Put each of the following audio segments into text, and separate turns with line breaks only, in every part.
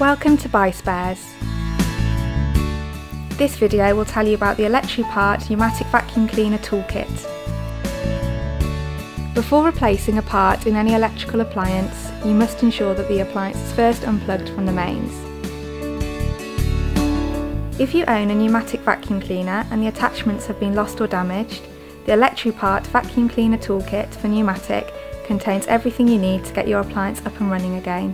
Welcome to Buy Spares. This video will tell you about the Electruepart Numatic Vacuum Cleaner Toolkit. Before replacing a part in any electrical appliance, you must ensure that the appliance is first unplugged from the mains. If you own a Numatic vacuum cleaner and the attachments have been lost or damaged, the Electruepart Vacuum Cleaner Toolkit for Numatic contains everything you need to get your appliance up and running again.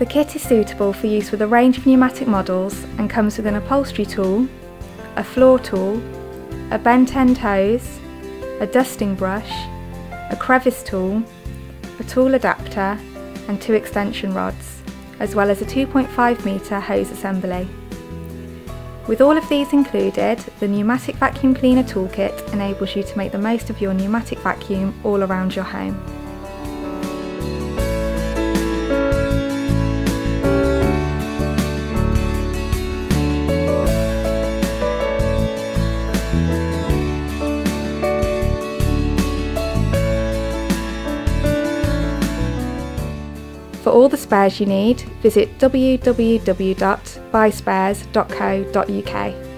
The kit is suitable for use with a range of Numatic models and comes with an upholstery tool, a floor tool, a bent end hose, a dusting brush, a crevice tool, a tool adapter and two extension rods, as well as a 2.5 metre hose assembly. With all of these included, the Numatic Vacuum Cleaner Toolkit enables you to make the most of your Numatic vacuum all around your home. For all the spares you need, visit www.buyspares.co.uk.